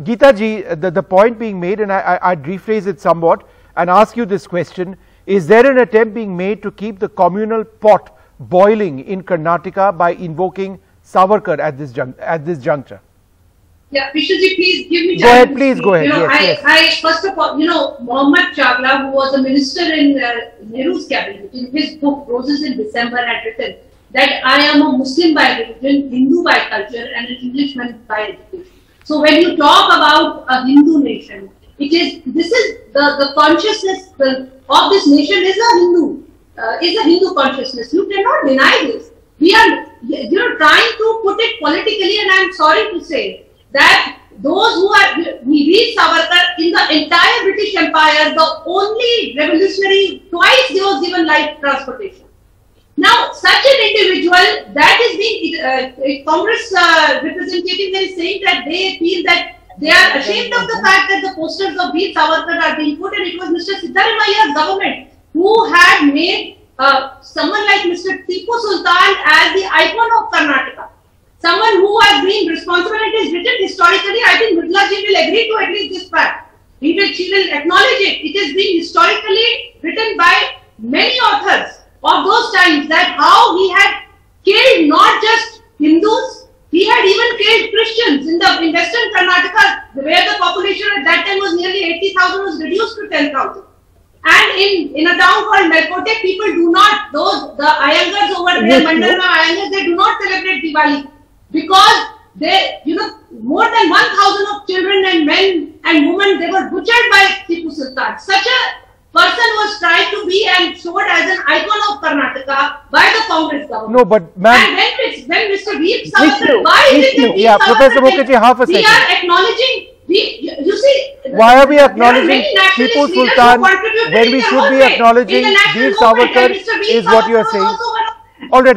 Geeta ji, the, the point being made, and I, I, I'd rephrase it somewhat and ask you this question Is there an attempt being made to keep the communal pot boiling in Karnataka by invoking Savarkar at this, jun- at this juncture? Yeah, Vishnuji, please give me Go ahead, time please go ahead. You know, Yes, I, yes. I, first of all, you know, Mohammad Chagla, who was a minister in uh, Nehru's cabinet, in his book Roses in December, had written that I am a Muslim by religion, Hindu by culture, and an Englishman by education. So when you talk about a Hindu nation, it is this is the the consciousness of this nation is a Hindu uh, is a Hindu consciousness. You cannot deny this. We are you know trying to put it politically, and I am sorry to say that those who are we read Savarkar in the entire British Empire, the only revolutionary twice he was given life transportation. Now, such an individual that is being uh, Congress uh, representative is saying that they feel that they are ashamed of the fact that the posters of Veer Savarkar are being put, and it was Mr. Siddaramaiah's government who had made uh, someone like Mr. Tipu Sultan as the icon of Karnataka. Someone who has been responsible, it is written historically. I think Mridula ji will agree to at least this fact. He will, she will acknowledge it. It has been historically written by many authors of those times that how he had killed not just Hindus, he had even killed Christians in the in Western Karnataka, where the population at that time was nearly 80,000, was reduced to 10,000. And in, in a town called Melkote, people do not, those, the Iyengars over there, Yes, no. Mandyam Iyengars, they do not celebrate Diwali because they, you know, more than 1,000 of children and men and women, they were butchered by Tipu Sultan. Such a person was tried to and showed as an icon of Karnataka by the Congress government. No, but And ma'am, when, it's- when Mr. Vishnu, Savarkar, why is it that yeah, Professor Mukherjee, half a We second. are acknowledging, we, you you see. why are we acknowledging Tipu Sultan when we should be way. In the acknowledging Veer Savarkar is what you are saying? All right.